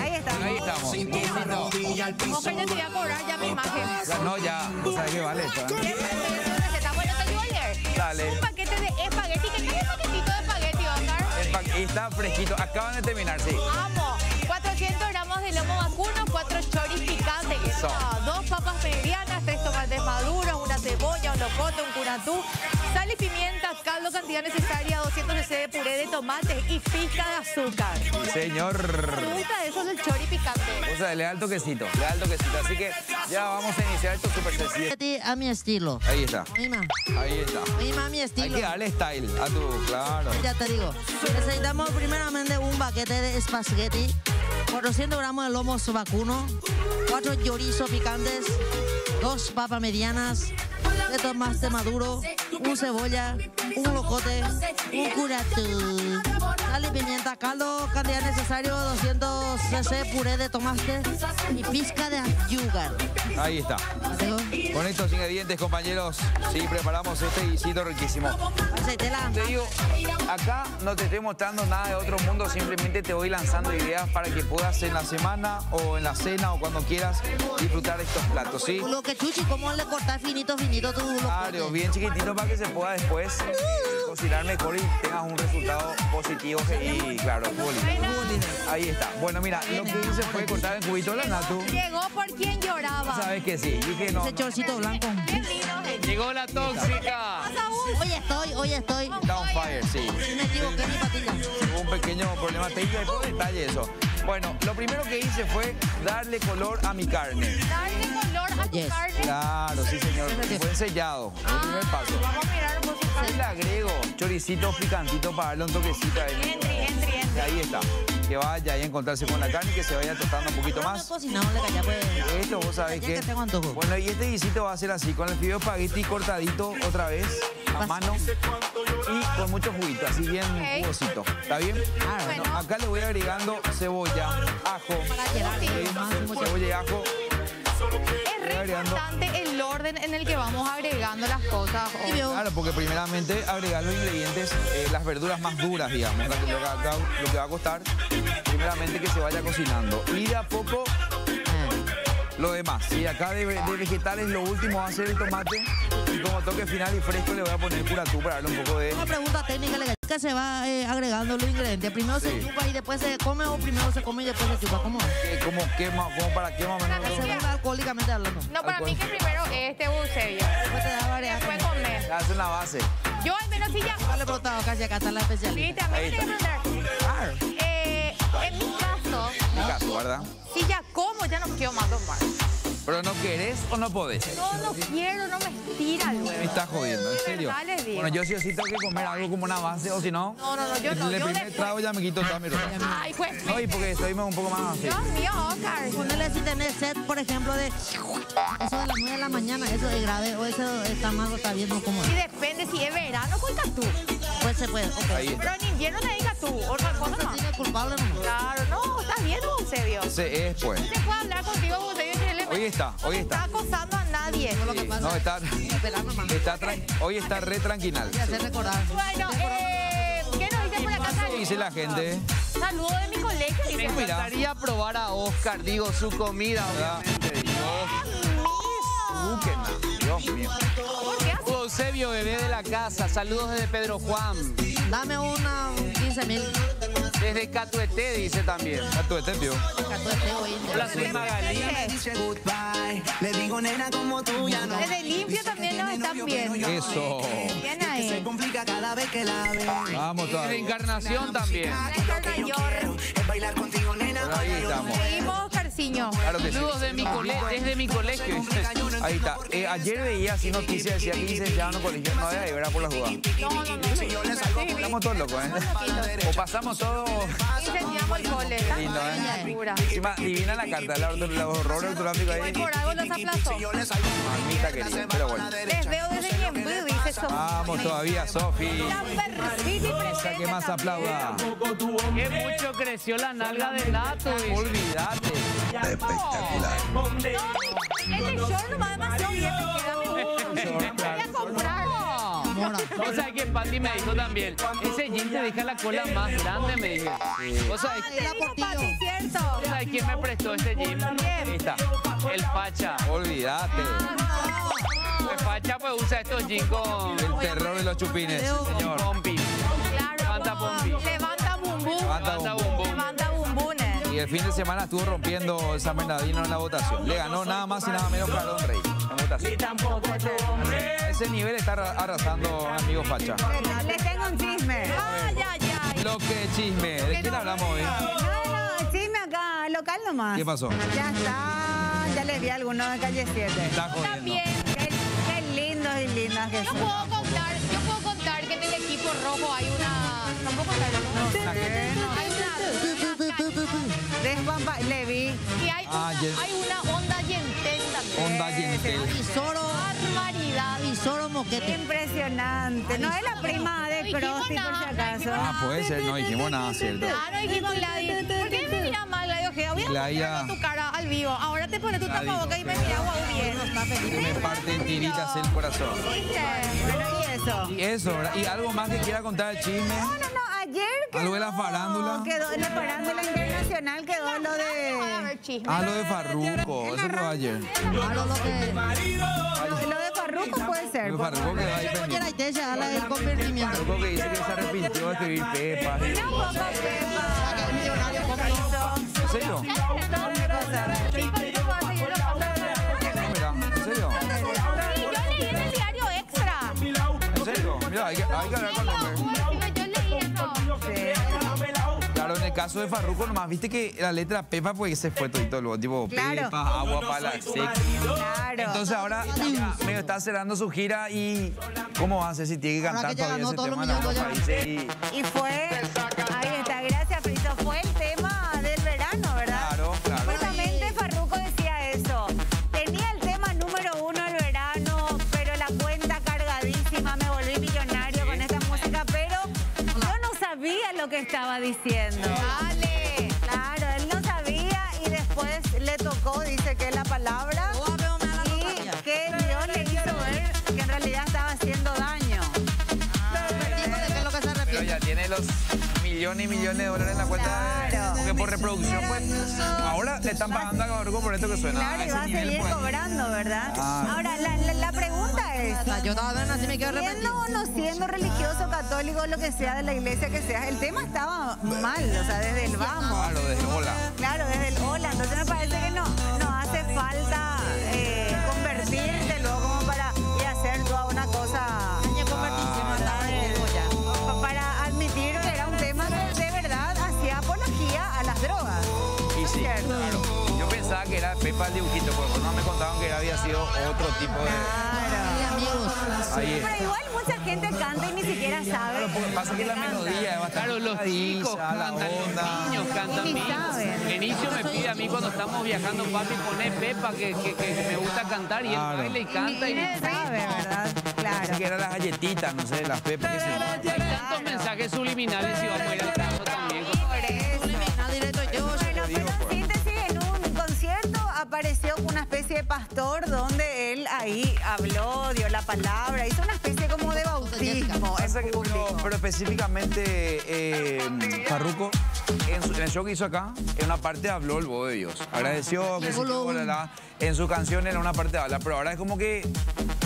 Ahí está. Ahí estamos. Listo. Ojalá te voy a cobrar ya mi imagen. Ya, No, ya. ¿Vos sabés qué vale esto? eh? Está bueno, te digo ayer. Dale. Un paquete de espagueti. ¿Qué tiene paquetito de espagueti, Oscar? Está fresquito. Acaban de terminar, sí. Amo. 400 gramos de lomo vacuno, 4 choris picantes, Eso. Dos papas medianas, tres tomates maduros, una cebolla, un locote, un curatú, sal y pimienta, caldo, cantidad necesaria, 200 cc de puré de tomate y pizca de azúcar. Señor. Me gusta eso del chori picante. O sea, le da el toquecito, le da el toquecito. Así que ya vamos a iniciar esto súper sencillo. A mi estilo. Ahí está. Mima, Ahí está. mima a mi Hay estilo. que darle style a tu, claro. Ya te digo. Necesitamos primeramente un paquete de espagueti, 400 gramos de lomo vacuno, 4 chorizos picantes, dos papas medianas, de maduro, un cebolla, un locote, un curatú, sal y pimienta, caldo, cantidad necesario, 200 cc puré de tomate y pizca de azúcar. Ahí está. Con estos ingredientes, compañeros, sí, preparamos este guisito riquísimo. Aceitela. Te digo, acá no te estoy mostrando nada de otro mundo, simplemente te voy lanzando ideas para que puedas en la semana o en la cena o cuando quieras disfrutar de estos platos, ¿sí? Lo que chuchi, ¿cómo le cortas finito, finito tu locote? Claro, bien chiquitito para que se pueda después cocinar mejor y tengas un resultado positivo y claro. Ahí está. Bueno, mira, lo que hice fue cortar en cubito la natu. Llegó por quien lloraba. Sabes que sí, dije no. Ese chorcito blanco. Llegó la tóxica. Hoy estoy, hoy estoy. On fire, sí. Me equivoqué mi patilla. Hubo un pequeño problema técnico y por detalle eso. Bueno, lo primero que hice fue darle color a mi carne. Darle color a tu carne. Claro, sí señor. Fue sellado. El primer paso. Vamos a mirar un poquito. Y le agrego choricito picantito para darle un toquecito ahí. Entry, entry, Y entry. ahí está. Que vaya ahí a encontrarse con la carne y que se vaya tostando un poquito más. calla, pues. Esto vos sabés que... Bueno, y este guisito va a ser así, con el fideo espagueti cortadito otra vez, a mano, y con mucho juguito, así bien jugosito. ¿Está bien? Claro. Bueno. Acá le voy agregando cebolla, ajo, Para llenar ¿sí? el máximo. cebolla y ajo. Es importante el orden en el que vamos agregando las cosas. Claro, porque primeramente agregar los ingredientes, eh, las verduras más duras, digamos, lo que, lo que acá- lo que va a costar, primeramente que se vaya cocinando. Y de a poco lo demás. Y acá de, de vegetales lo último va a ser el tomate. Y como toque final y fresco le voy a poner curatú para darle un poco de... Una pregunta técnica, calla. Que se va eh, agregando los ingredientes. Primero se chupa y después se come o primero se come y después se chupa. ¿Cómo? que como, qué como para qué más o menos. Alcohólicamente hablando. No, para mí que primero este Eusebio. Después te da varias. Después comer. Hace una base. Yo al menos sí ya... No le he preguntado casi acá está la especialista. Sí, también Ahí me tengo que preguntar. Eh, en mi caso, Mi caso, ¿verdad? si ya como, ya no quiero más tomar. Pero no querés o no podés. No, no quiero, no me estira luego. Me estás jodiendo, en serio. Bueno, yo sí o sí tengo que comer algo como una base o si no. No, no, no, yo no, El yo primer trago ya me quito toda mi ropa. Ay, pues. No, y porque estoy un poco más así. Dios mío, Oscar. Ponele si tenés sed, por ejemplo, de eso de las 9 de la mañana, eso es grave o eso está mal o está bien, no como. Y depende si es verano, cuenta tú. Pues se puede, ok. Ahí Pero en invierno te digas tú, otra cosa No culpable, no. Claro, no, está bien, Eusebio. Ese es pues. Se puede hablar contigo, Eusebio, Hoy está, hoy no está. acosando a nadie. Lo que pasa no, está, está tran- hoy está re recordar. Bueno, eh, ¿qué nos dice por acá? ¿Qué dice la gente? Saludo de mi colegio, Me dice. Mira. encantaría probar a Oscar, digo, su comida, ¿Verdad? obviamente. Uh, Dios mío. Eusebio, bebé de la casa. Saludos desde Pedro Juan. Dame una 15 mil. Desde Catuete, dice también. A tu etepio. Hola, soy Magalí. Le digo nena como tú ya no. Desde limpio también nos están viendo. Eso. Bien ahí. complica cada vez que la veo. Vamos De todavía. Encarnación también. Oscar Mayor. Es bailar contigo, nena. Pero ahí estamos. Oscarciño. Claro que sí. Saludos de mi colegio, desde mi colegio. Ahí está. Eh, ayer veía así noticias, decía que licenciado colegio no había, y verá por las dudas. No, no, no. Sí, Estamos todos locos, ¿eh? O pasamos todo. Incendiamos el cole. Está Lindo, ¿eh? Encima, divina la carta, la- los horrores ortográficos ahí. Por algo los aplazó. Mamita querida, pero bueno. Les veo desde Ñemby, dice Sofía. Vamos todavía, Sofi. La que más aplauda. Qué mucho creció la nalga de Nato. dice. Olvídate. Este short no va demasiado bien, me queda, me. Voy a comprar. O sea que Pati me dijo también, ese jean te deja la cola más grande, me dije. O sea, Ay, era portillo. Pati, ¿cierto? ¿sabes quién me prestó este jean? Está. El Pacha. Olvídate. El Pacha pues usa estos jeans con El terror de los chupines, señor. pompi. Claro. El fin de semana estuvo rompiendo San Bernardino en la votación. Le ganó nada más y nada menos que Aaron Rey en votación. A ese nivel está arra- arrasando amigo Facha. Les tengo un chisme. Ay, ay, ay. Lo que chisme. ¿De quién hablamos hoy? No, no, chisme acá, local nomás. ¿Qué pasó? Ya está, ya les vi a algunos de calle 7. Está jodiendo. También. Qué, qué lindos y lindas que Yo son. puedo contar, yo puedo contar que en el equipo rojo hay una. ¿no? Hay una. De Juan Pa- le vi. Y hay Ah, una, yes. hay una onda yentel también. Onda Yentel. Visoro, Barbaridad. visoro moquete. Impresionante. No es la prima de Crosti, por si acaso. Ah, puede ser, no dijimos nada, ¿cierto? Ah, no dijimos Gladys. ¿Por qué me miras mal, Gladys Ojeda? Voy a tu cara al vivo. Ahora te pones tu Gladys, tapaboca y me miras guau bien. Me parte en tiritas el corazón. Bueno, y eso. Y eso, ¿verdad? ¿Y algo más que quiera contar el chisme? No, no, no, ayer quedó, ¿Algo de la farándula? Quedó en la farándula internacional, quedó lo de... Ah, lo de Farruco. Eso fue ayer. Lo que. Lo de Farruko puede ser. Lo de Farruco quedó ahí pendiente. Farruco que dice que se arrepintió de escribir Pepa. Tampoco, Pepa. ¿En serio? Mira, ¿en serio? Sí, yo leí en el diario extra. ¿En serio? Mira, hay que, hay que hablar caso de Farruko nomás, viste que la letra Pepa pues se fue todo luego, tipo Claro. Pepa, agua para la seca. Claro. Entonces ahora ya medio está cerrando su gira y ¿cómo va a hacer si tiene que cantar todavía ese tema en otros países? Y, Y fue, que estaba diciendo. Dale. Claro, él no sabía y después le tocó, dice que la palabra Oh, y que Dios le hizo ver que en realidad estaba haciendo daño. Es pero ya tiene los millones y millones de dólares en la cuenta. Claro. Porque por reproducción, pues, ahora le están pagando a Farruko por esto que suena. Claro, y va a seguir pues. cobrando, ¿verdad? Ah. Ahora, la, la- la pregunta es, Yo estaba viendo así me quedo arrepentido. siendo o no siendo religioso, católico, lo que sea, de la iglesia que sea, el tema estaba mal, o sea, desde el vamos. Claro, desde hola. Claro, desde el hola. Entonces me parece que no, no hace falta eh, convertirte Pepa el dibujito, porque no me contaban que había sido otro tipo de... Claro. Sí, amigos. Ahí Pero igual mucha gente canta y ni siquiera sabe. Claro, porque pasa que la canta. melodía es bastante Claro, los chicos cantan, los niños cantan Ni bien. saben. Inicio me pide a mí cuando estamos viajando, papi, poné Pepa, que, que, que me gusta cantar, y él Claro. baila y canta. Y hay sabe, ¿verdad? Claro. Así que eran las galletitas, no sé, las pepas, yo. tantos mensajes subliminales y vamos a ir al pastor donde él ahí habló, dio la palabra, hizo una especie como de en público. pero, específicamente eh, Farruko, en, su- en el show que hizo acá, en una parte habló el voz de Dios. Agradeció, que sí. En su canción en una parte habla, pero ahora es como que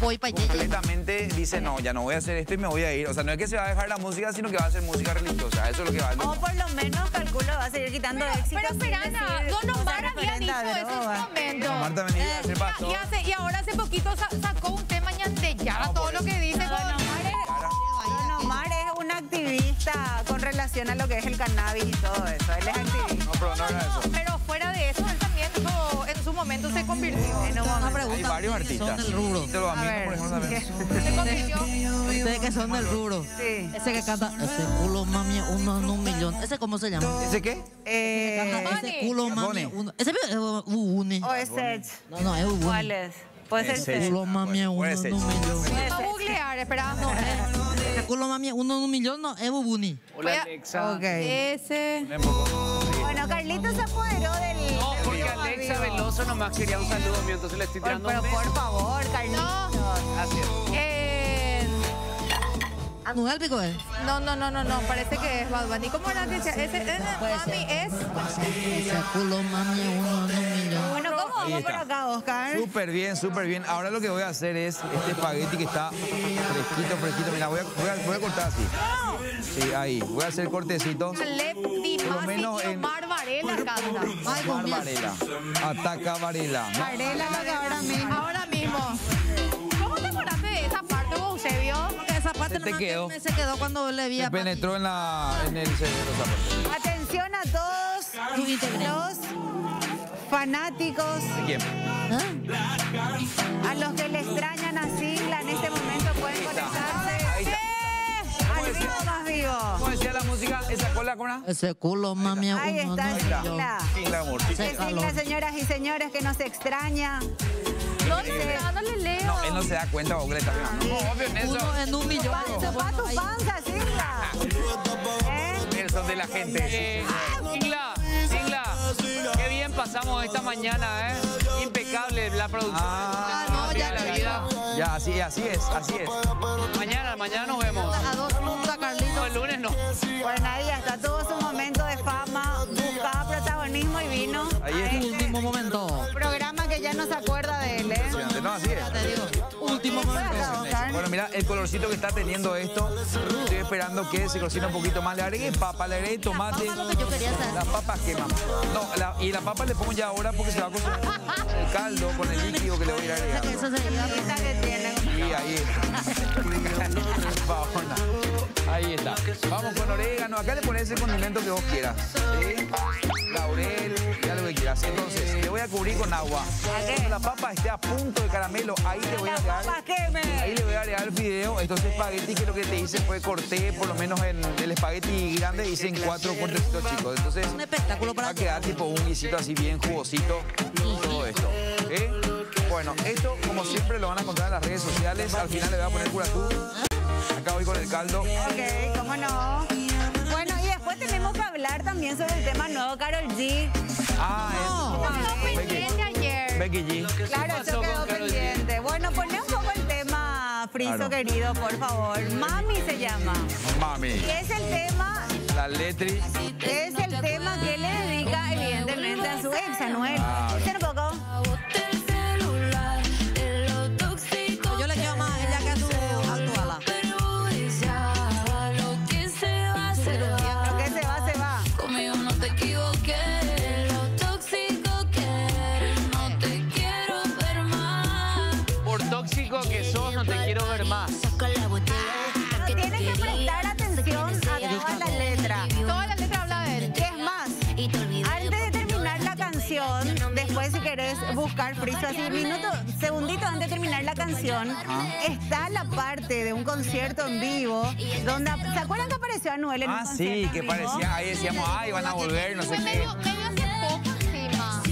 Voy para allá. completamente dice, no, ya no voy a hacer esto y me voy a ir. O sea, no es que se va a dejar la música, sino que va a hacer música religiosa. Eso es lo que va a O por lo menos calculo va a seguir quitando éxito. Pero sin Perana, decir Don cosas Omar había referentes dicho a eso en su momento. Marta venía a ser Y, pastor. hace- y ahora hace poquito sa- sacó un tema ñantellaga, No, todo por lo eso. que dice. Don con- activista con relación a lo que es el cannabis y todo eso. Él es activista. No, pero no era eso. Pero fuera de eso, él también tuvo- en su momento se convirtió. En un Una momento. Hay varios artistas. Son del rubro. Te los A amigos, ver, por ejemplo, también. Se convirtió. Ustedes que son del rubro. Sí. Ese que canta, ese culo mami, uno en un millón. ¿Ese cómo se llama? ¿Ese qué? Eh, ese culo mami, uno. Ese es uh, Uni. o es. No, no, es Uni. ¿Cuál es? Puede ser Ese. Culo mami, uno en un millón. Vamos a googlear, espera. No, Ese culo mami, uno en un millón, no, es Bubuni. Hola, Voy a- Alexa. Ok. Ese. Bueno, Carlitos se apoderó del. No, porque Alexa. Veloso nomás quería un saludo mío, entonces le estoy tirando pero un beso. por favor, Carlitos. Gracias. Eh, Pico. No, no, no, no, no, parece que es Bad Bunny. ¿Cómo era que? Ese, ese mami es... Ese culo, mami, uno millón. Bueno, ¿cómo vamos por acá, Oscar? Súper bien, súper bien. Ahora lo que voy a hacer es este espagueti que está fresquito, fresquito. Mira, voy a, voy a- voy a cortar así. Sí, ahí. Voy a hacer Di Por lo menos en- Varela canta. Mar. Varela. Ataca Varela. ¿no? Varela lo que ahora mismo. Ahora mismo. Se quedó. me se quedó cuando le vi a penetró en, la, en el cerebro. Atención a todos los fanáticos, ¿De quién? ¿Ah? a los que le extrañan a Sigla en este momento pueden conectarse. Ahí está. Al vivo más vivo. ¿Cómo decía la música? ¿Esa cola cómo? Ese culo, mami, Ahí está. Sigla. Sigla, amor. Señoras y señores, que nos extraña. ¿Dónde está? No le leo. No, él no se da cuenta o que le está pegando. No, obvio en eso. Uno en un millón. Se pone tu panza, Sigla. ¿Eh? Eso de la gente. Sigla, Sigla, qué bien pasamos esta mañana, ¿eh? Impecable la producción. Ah, no, ya la vida. Ya, así, así es, así es. Mañana, mañana nos vemos. A dos puntas, Carlitos. No, el lunes no. Bueno, ahí hasta tuvo su momento de fama, buscaba protagonismo y vino Ahí es. este Último momento. programa ya no se acuerda de él, ¿eh? No, así es. Ya te digo. Último momento. Bueno, mira, el colorcito que está teniendo esto, estoy esperando que se cocine un poquito más. Le agregué papa, le agregué tomate. papa lo que yo quería hacer. Las papas queman. No, la- y la papa le pongo ya ahora porque se va a cocinar el caldo con el líquido que le voy a ir agregando. Eso. Y ahí está. Ahí está. Vamos con orégano. Acá le pones el condimento que vos quieras. ¿sí? Laurel, ya lo que quieras. Entonces, le voy a cubrir con agua. Cuando la papa esté a punto de caramelo, ahí le voy a La agregar. papa queme. Ahí le agregar el video. Estos espaguetis que lo que te hice fue corté, por lo menos en el espagueti grande, hice en cuatro cortecitos chicos. Entonces, un espectáculo va para a quedar tipo un guisito así bien jugosito. Todo esto. ¿eh? Bueno, esto como siempre lo van a encontrar en las redes sociales. Al final le voy a poner curatú. Acá voy con el caldo. Ok, cómo no. Bueno, y después tenemos que hablar también sobre el tema nuevo, Carol G. Ah, No, es Becky, pendiente ayer. Becky G. Claro, pasó eso con quedó Karol G? pendiente. Bueno, ponle Friso Claro. querido, por favor. Mami se llama. Mami. Y es el tema, La letri. es el tema que le dedica evidentemente a su ex, Anuel. Claro. A ella que a su actual. Lo que se va, se va. Conmigo no te equivoqué, lo tóxico que eres, no te quiero ver más. Por tóxico que sos, no te quiero ver más. No tienen que prestar atención a toda la letra. Toda la letra habla de él. Y es más, antes de terminar la canción, después si querés buscar friso así, minuto, segundito antes de terminar la canción, está la parte de un concierto en vivo, donde, ¿se acuerdan que apareció Anuel en un Ah, concierto sí, en que vivo? parecía, ahí decíamos, ay, van a volver, no sé Fue qué. medio, medio hace poco encima.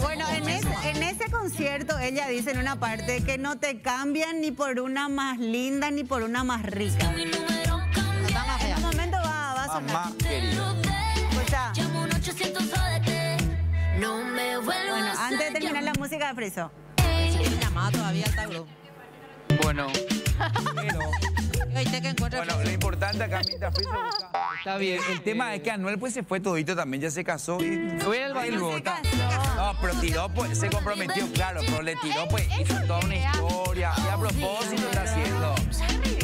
Bueno, en ese, en ese concierto ella dice en una parte que no te cambian ni por una más linda ni por una más rica. Está más En un momento va, va a sonar. Mamá querido. Escucha. Llamo un 800 No me vuelvas Bueno, antes de terminar la música de Friso. Llamada todavía tablo. Bueno, Pero, bueno, lo importante acá mientras Friso está bien. El tema es que Anuel pues se fue todito también, ya se casó y Fue al y pero tiró, pues, se comprometió, claro, pero le tiró, pues, hizo toda una historia. Y a propósito está haciendo.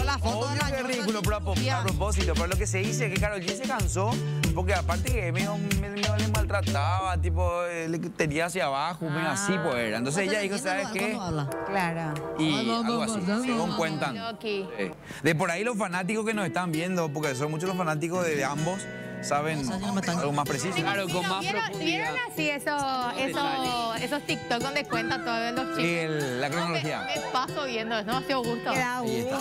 la foto Obvio que es ridículo, pero a, propósito. Pero lo que se dice es que Karol G se cansó, porque aparte que medio, medio le maltrataba, tipo, eh, le tenía hacia abajo, medio así, pues era. Entonces ella dijo, ¿sabes qué? Claro. Y algo así, según cuentan. De por ahí los fanáticos que nos están viendo, porque son muchos los fanáticos de, de ambos, saben algo más preciso. Claro, con más ¿Vieron, profundidad. ¿Vieron así esos, esos, esos TikTok donde cuentan todos los chicos? Y el- la cronología. me paso viendo, es demasiado gusto.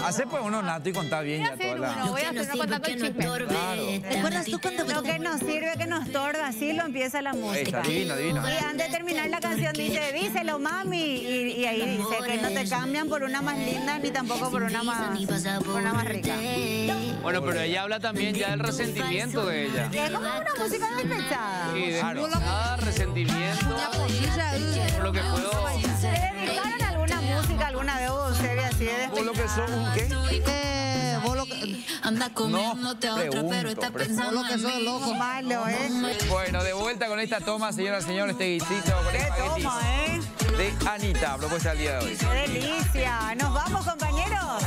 Hace pues uno nato y contar bien ya toda la... voy a hacer uno contando el chisme. ¿Recuerdas tú cuando Lo que nos sirve, que nos torga, así lo empieza la Ahí está, música. divino, divino. Y antes de terminar la canción dice, díselo mami, y, y ahí dice que no te cambian por una más linda ni tampoco por una más, por una más rica. Bueno, pero ella habla también ya del resentimiento de ella. Y es como una música despechada. Y de Claro. nada resentimiento por lo que puedo. ¿Se dedicaron a alguna música alguna vez o se ve así de Por lo que son un qué? Eh, vos lo que-. Anda comiéndote a otra, pero está pregunto. pensando Lo que mí. loco. Malo, ¿eh? Bueno, de vuelta con esta toma, señoras y señores, este guisito con Qué toma, ¿eh? de Anita, propuesta del día de hoy. Qué delicia. Nos vamos, compañeros.